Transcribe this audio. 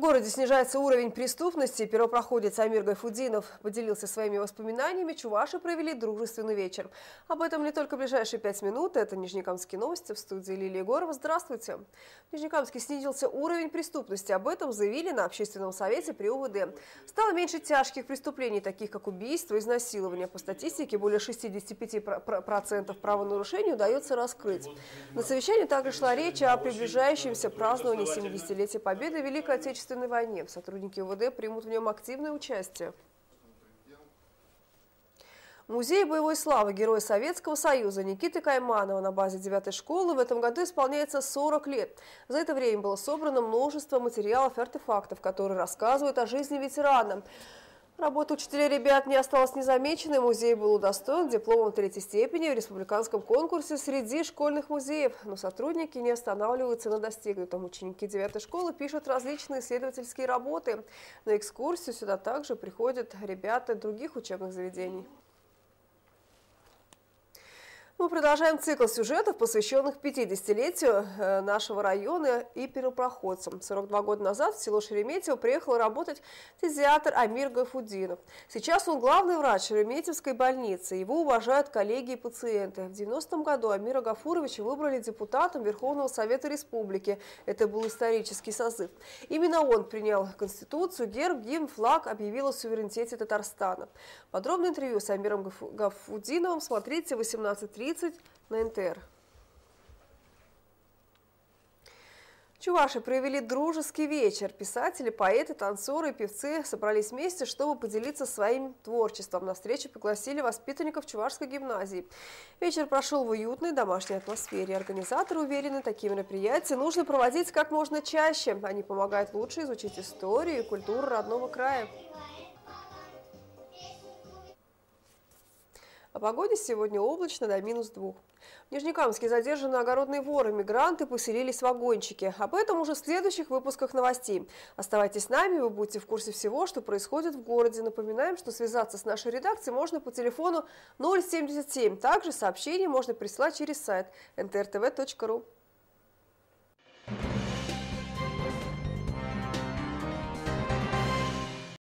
В городе снижается уровень преступности. Первопроходец Амир Гайфудинов поделился своими воспоминаниями. Чуваши провели дружественный вечер. Об этом не только ближайшие пять минут. Это Нижнекамские новости в студии Лилия Егорова. Здравствуйте. В Нижнекамске снизился уровень преступности. Об этом заявили на общественном совете при УВД. Стало меньше тяжких преступлений, таких как убийство, изнасилование. По статистике, более 65% правонарушений удается раскрыть. На совещании также шла речь о приближающемся праздновании 70-летия Победы Великой Отечественной Отечественной войне. Сотрудники УВД примут в нем активное участие. Музей боевой славы Героя Советского Союза Никиты Кайманова на базе 9 школы в этом году исполняется 40 лет. За это время было собрано множество материалов и артефактов, которые рассказывают о жизни ветерана. Работа учителей ребят не осталась незамеченной. Музей был удостоен дипломом третьей степени в республиканском конкурсе среди школьных музеев. Но сотрудники не останавливаются на достигнутом. Ученики девятой школы пишут различные исследовательские работы. На экскурсию сюда также приходят ребята других учебных заведений. Мы продолжаем цикл сюжетов, посвященных 50-летию э, нашего района и первопроходцам. 42 года назад в село Шереметьево приехал работать фтизиатр Амир Гайфудинов. Сейчас он главный врач Шереметьевской больницы. Его уважают коллеги и пациенты. В 90-м году Амира Гафуровича выбрали депутатом Верховного Совета Республики. Это был исторический созыв. Именно он принял Конституцию, герб, гимн, флаг, объявил о суверенитете Татарстана. Подробное интервью с Амиром Гафудиновым смотрите 18.30 30 на НТР. Чуваши провели дружеский вечер. Писатели, поэты, танцоры и певцы собрались вместе, чтобы поделиться своим творчеством. На встречу пригласили воспитанников Чувашской гимназии. Вечер прошел в уютной домашней атмосфере. Организаторы уверены, такие мероприятия нужно проводить как можно чаще. Они помогают лучше изучить историю и культуру родного края. О погоде сегодня облачно до минус двух. В Нижнекамске задержаны огородные воры. Мигранты поселились в вагончике. Об этом уже в следующих выпусках новостей. Оставайтесь с нами, вы будете в курсе всего, что происходит в городе. Напоминаем, что связаться с нашей редакцией можно по телефону 077. Также сообщения можно присылать через сайт ntrtv.ru.